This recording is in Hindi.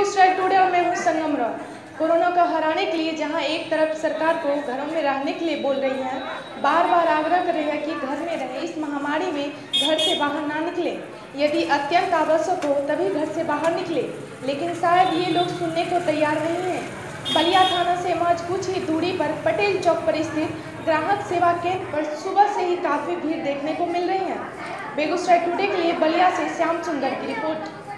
बेगूसराय टुडे और मैं हूँ संगम राव। कोरोना को हराने के लिए जहाँ एक तरफ़ सरकार को घरों में रहने के लिए बोल रही है बार बार आग्रह कर रही है कि घर में रहें, इस महामारी में घर से बाहर ना निकले। यदि अत्यंत आवश्यक हो, तभी घर से बाहर निकले। लेकिन शायद ये लोग सुनने को तैयार नहीं हैं। बलिया थाना से महज कुछ ही दूरी पर पटेल चौक पर स्थित ग्राहक सेवा केंद्र पर सुबह से ही काफ़ी भीड़ देखने को मिल रही है। बेगूसराय टुडे के लिए बलिया से श्याम सुंदर की रिपोर्ट।